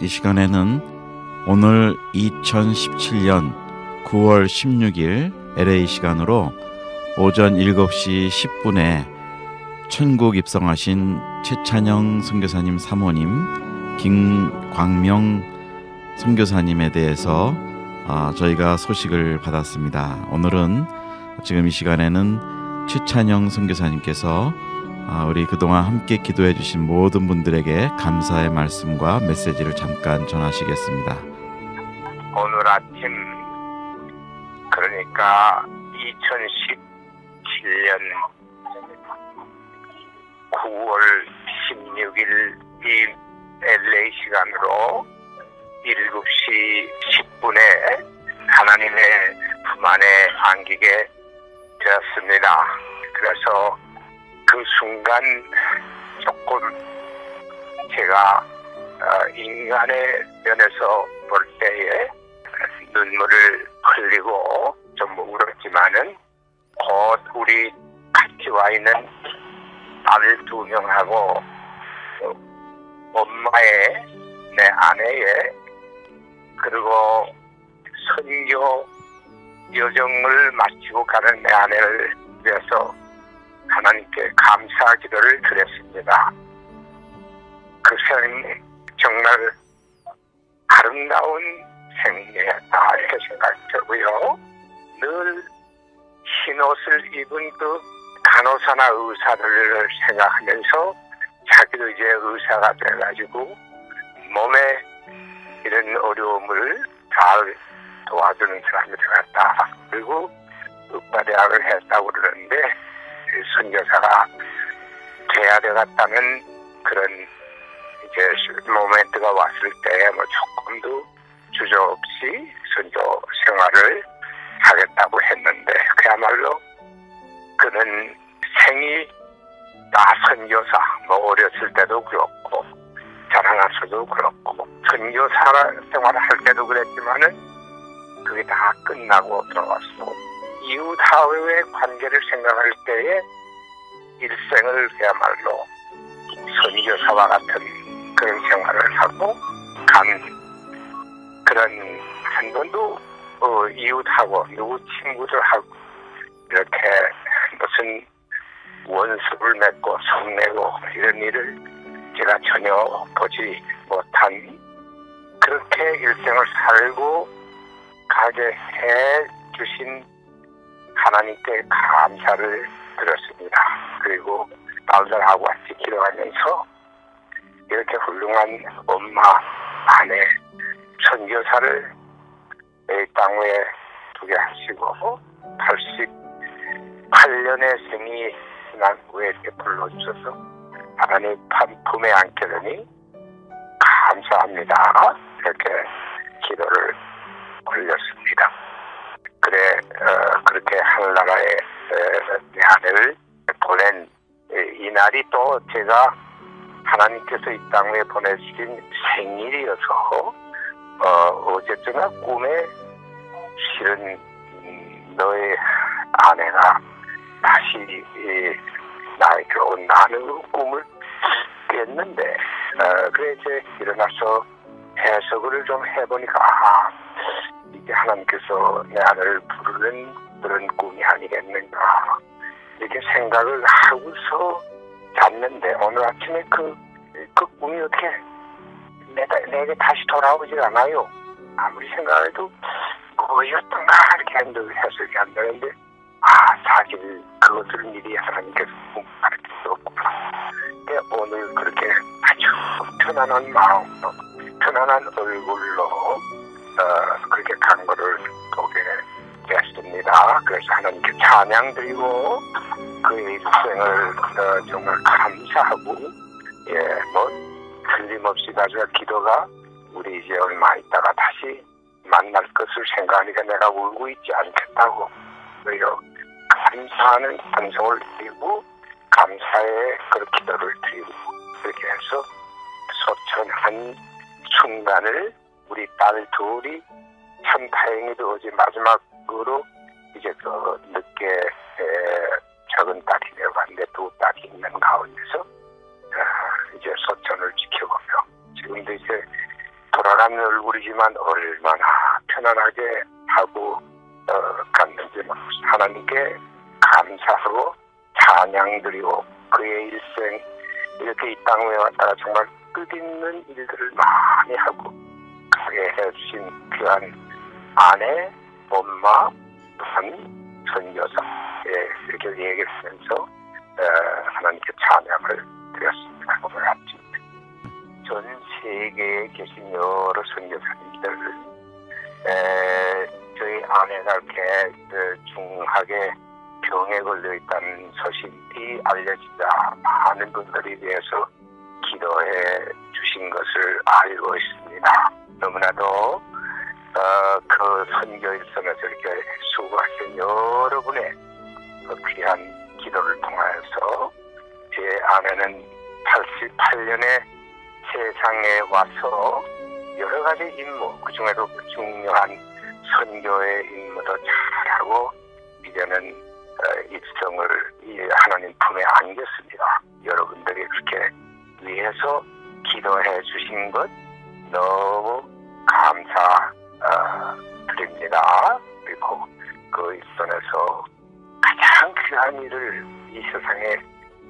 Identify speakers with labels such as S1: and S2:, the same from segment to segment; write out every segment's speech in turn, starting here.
S1: 이 시간에는 오늘 2017년 9월 16일 LA 시간으로 오전 7시 10분에 천국 입성하신 최찬영 선교사님 사모님 김광명 선교사님에 대해서 아, 저희가 소식을 받았습니다. 오늘은 지금 이 시간에는 최찬영 선교사님께서 아, 우리 그동안 함께 기도해 주신 모든 분들에게 감사의 말씀과 메시지를 잠깐 전하시겠습니다.
S2: 오늘 아침 그러니까 2017년 9월 16일 이 LA 시간으로 7시 10분에 하나님의 품 안에 안기게 되었습니다. 그래서 그 순간 조금 제가 어, 인간의 면에서 볼 때에 눈물을 흘리고 좀 울었지만은 곧 우리 같이 와 있는 아들 두 명하고 엄마의 내 아내의 그리고 선교 여정을 마치고 가는 내 아내를 위해서 하나님께 감사 기도를 드렸습니다. 그 생, 정말 아름다운 생애였다 이렇게 생각되고요. 늘 흰옷을 입은 그 간호사나 의사들을 생각하면서 자기도 이제 의사가 돼가지고 몸에 이런 어려움을 잘 도와주는 사람이 되었다. 그리고 의과대학을 했다고 그러는데 선교사가 돼야 되겠다는 그런 이제 모멘트가 왔을 때 뭐 조금도 주저 없이 선교 생활을 하겠다고 했는데 그야말로 그는 생이 나 선교사 뭐 어렸을 때도 그렇고 자라나서도 그렇고 선교 생활을 할 때도 그랬지만은 그게 다 끝나고 들어왔어. 이웃하고의 관계를 생각할 때에 일생을 그야말로 선교사와 같은 그런 생활을 하고 간 그런 한 번도 어, 이웃하고 누구 친구들하고 이렇게 무슨 원수를 맺고 성내고 이런 일을 제가 전혀 보지 못한 그렇게 일생을 살고 가게 해 주신 하나님께 감사를 드렸습니다. 그리고 딸들하고 같이 기도하면서 이렇게 훌륭한 엄마, 아내, 선교사를 이 땅에 두게 하시고 88년의 생이 지난 후에 이렇게 불러주셔서 하나님 품에 안게 되니 감사합니다. 이렇게 기도를 올렸습니다. 그래 어, 그렇게 내 아내를 보낸 이 날이 또 제가 하나님께서 이 땅에 보내주신 생일이어서 어, 어쨌거나 꿈에 실은 너의 아내가 다시 이, 나의 결혼 나는 꿈을 깼는데 어, 그래 이제 일어나서 해석을 좀 해보니까 아, 이게 하나님께서 내 아내를 부르는 그런 꿈이 아니겠는가 이렇게 생각을 하고서 잤는데 오늘 아침에 그, 그 꿈이 어떻게 내가, 내게 다시 돌아오질 않아요. 아무리 생각해도 뭐였던가 이렇게 했는데 해석이 안 되는데 아 사실 그것을 미리 하나님께서 가르칠 수 없구나. 오늘 그렇게 아주 편안한 마음으로 편안한 얼굴로 어, 그렇게 간 거를 보게 됐습니다. 그래서 하나님께 찬양 드리고 그 일생을 어, 정말 감사하고 예, 뭐 틀림없이 가져가 기도가 우리 이제 얼마 있다가 다시 만날 것을 생각하니까 내가 울고 있지 않겠다고 그래요. 감사하는 반성을 드리고 감사의 그 기도를 드리고 그렇게 해서 소천한 순간을 우리 딸 둘이 참 다행히도 어제 마지막으로 이제 그 늦게 에, 적은 딸이 내려갔는데 두 딸이 있는 가운데서 아, 이제 소천을 지켜보며 지금도 이제 돌아가는 얼굴이지만 얼마나 편안하게 하고 어, 갔는지 막 하나님께 감사하고 찬양드리고 그의 일생 이렇게 이 땅에 왔다가 정말 끝있는 일들을 많이 하고 가게 해주신 귀한 아내, 엄마, 한 선교사 예, 이렇게 얘기하면서 어, 하나님께 찬양을 드렸습니다. 오늘 전 세계에 계신 여러 선교사님들 에, 저희 아내가 이렇게 그 중하게 병에 걸려 있다는 소식이 알려지자 많은 분들이 위해서 기도해 주신 것을 알고 있습니다. 너무나도 어, 그 선교일선에서 이렇게 수고하신 여러분의 그 귀한 기도를 통하여서 제 아내는 88년에 세상에 와서 여러 가지 임무, 그 중에도 중요한 선교의 임무도 잘하고 이제는 어, 입성을 이 하나님 품에 안겼습니다. 여러분들이 그렇게 위해서 기도해 주신 것 너무 감사 어, 드립니다. 그리고 그 일선에서 가장 귀한 일을 이 세상에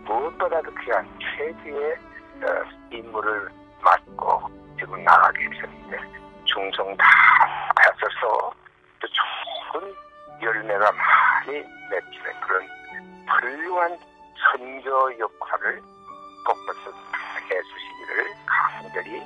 S2: 무엇보다도 귀한 최고의 어, 임무를 맡고 지금 나가 계셨는데 충성 다 하셔서 또 좋은 열매가 많이 맺히는 그런 훌륭한 선교 역할을 곳곳에서 해주시기를 간절히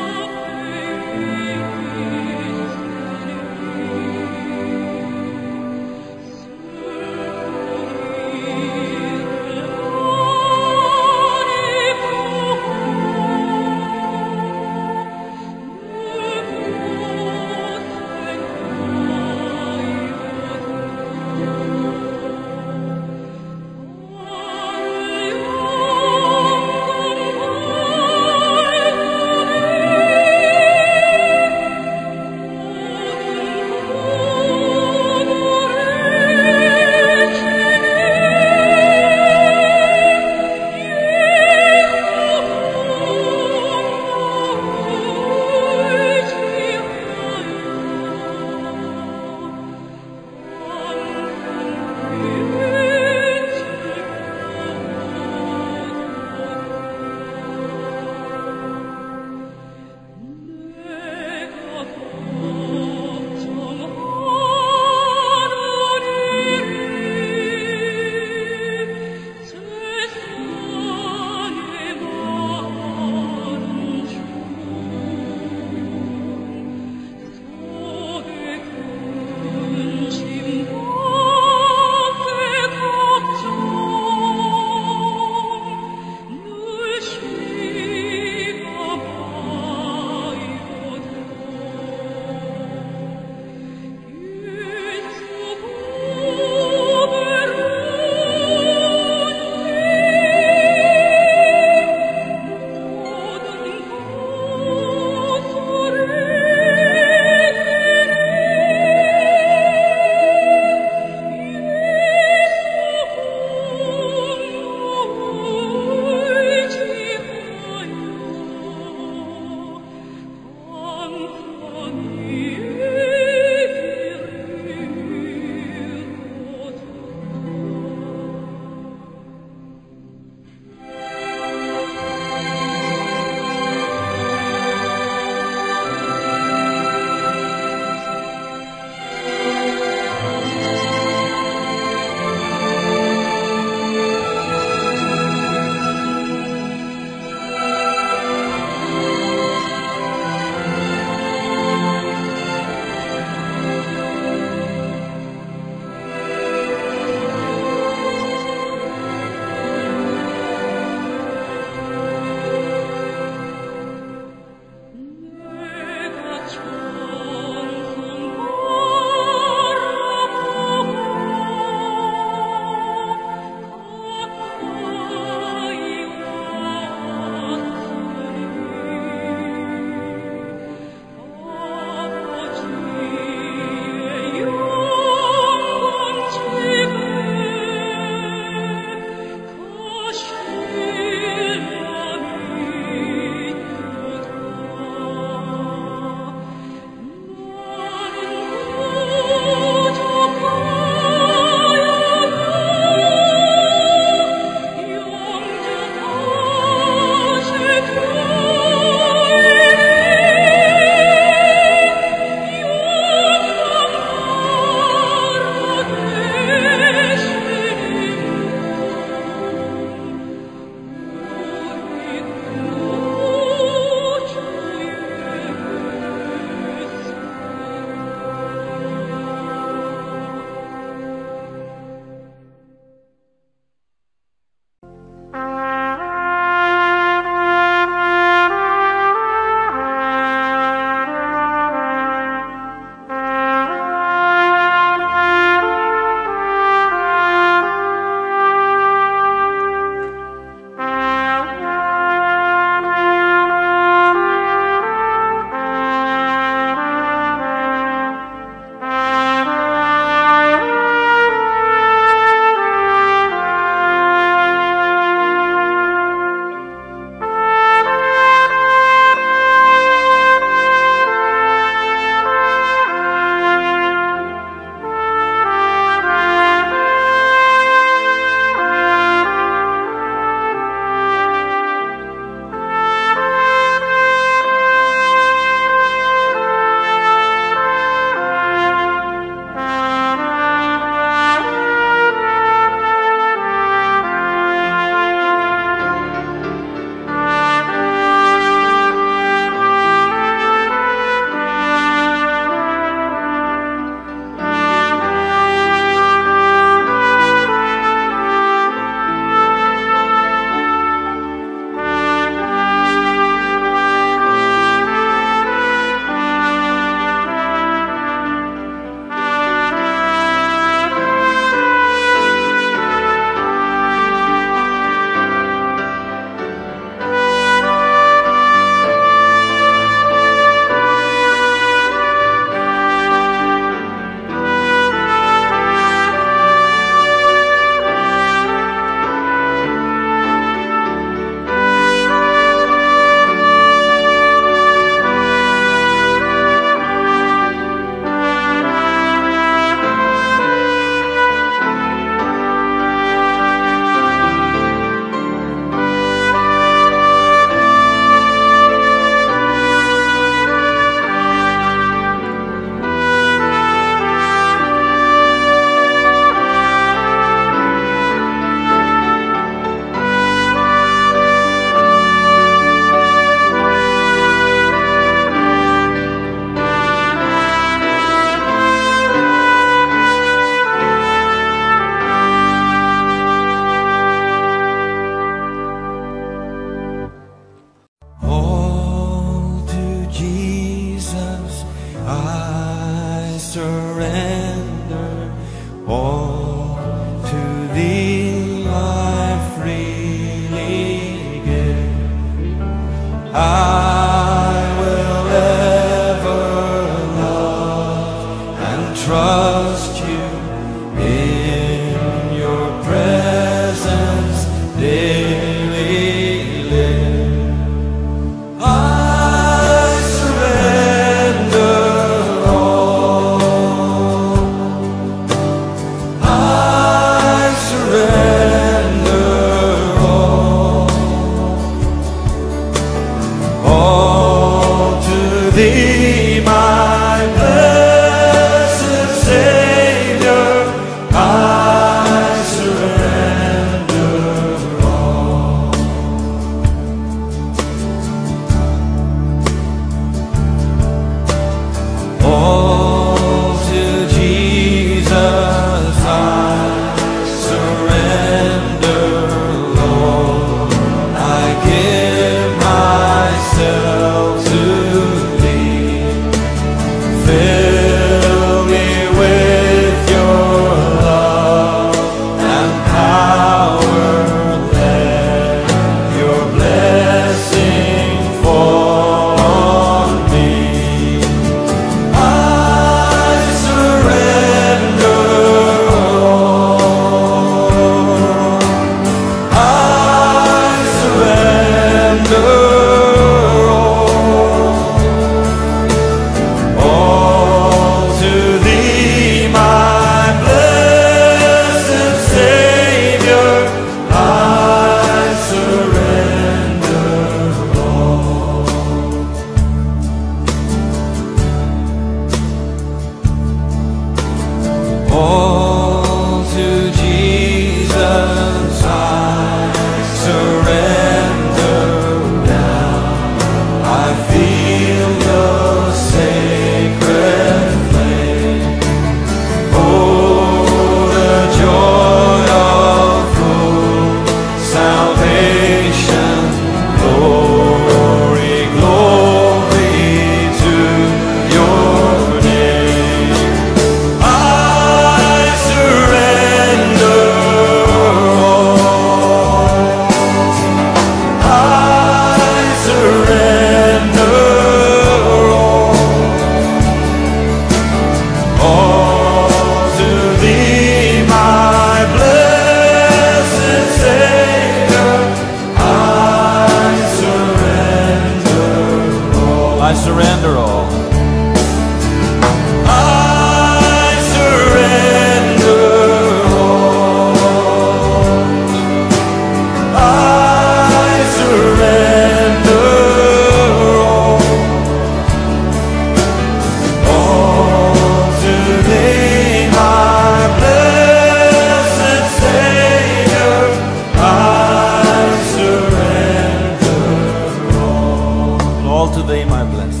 S3: All to thee, my blessed.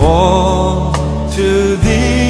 S3: All to thee.